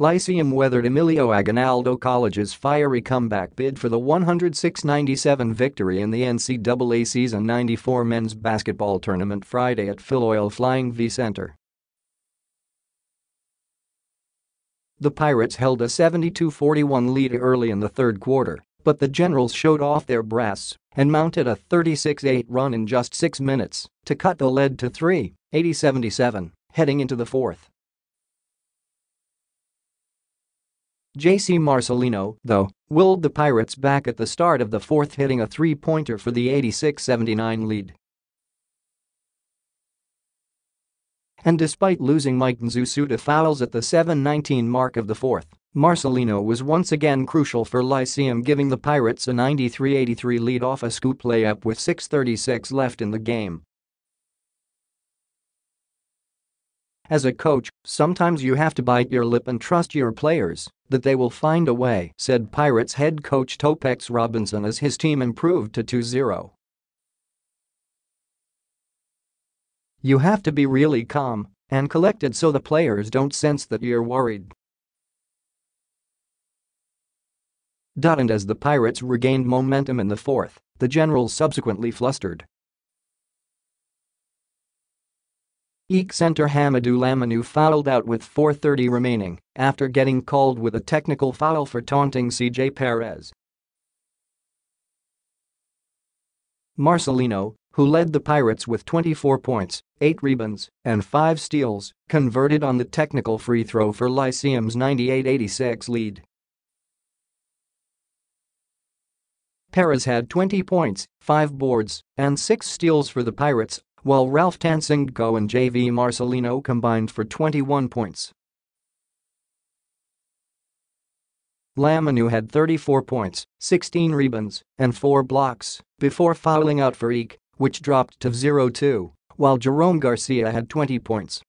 Lyceum weathered Emilio Aguinaldo College's fiery comeback bid for the 106-97 victory in the NCAA Season 94 men's basketball tournament Friday at Filoil Flying V Center. The Pirates held a 72-41 lead early in the third quarter, but the Generals showed off their brass and mounted a 36-8 run in just six minutes to cut the lead to 3, 80-77, heading into the fourth. Jaycee Marcelino, though, willed the Pirates back at the start of the fourth hitting a three-pointer for the 86-79 lead. And despite losing Mike Nzeusseu to fouls at the 7-19 mark of the fourth, Marcelino was once again crucial for Lyceum giving the Pirates a 93-83 lead off a scoop layup with 6.36 left in the game. As a coach, sometimes you have to bite your lip and trust your players that they will find a way, said Pirates head coach Topex Robinson as his team improved to 2-0. You have to be really calm and collected so the players don't sense that you're worried. And as the Pirates regained momentum in the fourth, the Generals subsequently flustered. EAC center Hamadou Laminou fouled out with 4.30 remaining after getting called with a technical foul for taunting CJ Perez. Marcelino, who led the Pirates with 24 points, 8 rebounds, and 5 steals, converted on the technical free throw for Lyceum's 98-86 lead. Perez had 20 points, 5 boards, and 6 steals for the Pirates, while Ralph Tansingco and Jayvee Marcelino combined for 21 points. Laminou had 34 points, 16 rebounds, and 4 blocks before fouling out for EAC which dropped to 0-2, while Jerome Garcia had 20 points,